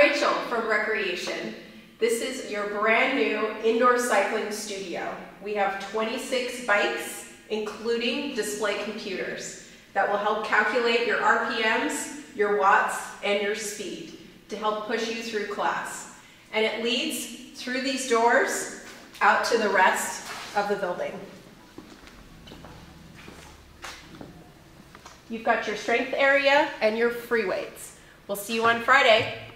Rachel from Recreation. This is your brand new indoor cycling studio. We have 26 bikes, including display computers, that will help calculate your RPMs, your watts, and your speed to help push you through class. And it leads through these doors out to the rest of the building. You've got your strength area and your free weights. We'll see you on Friday.